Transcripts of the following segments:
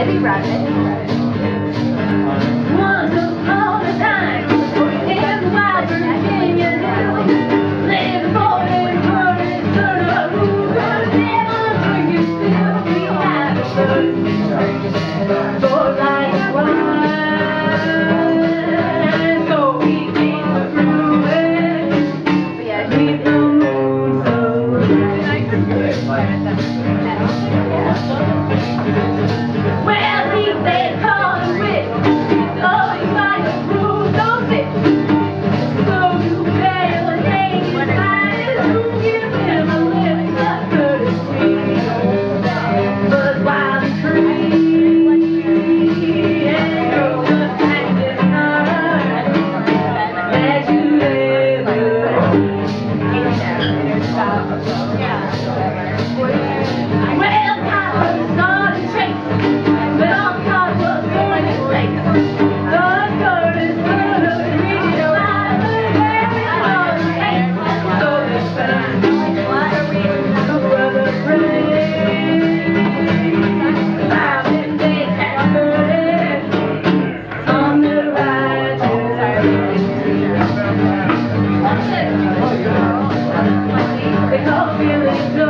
Ready, rabbit. Dios.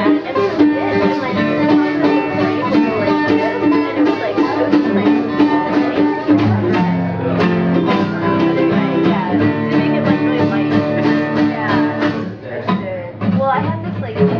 Hi,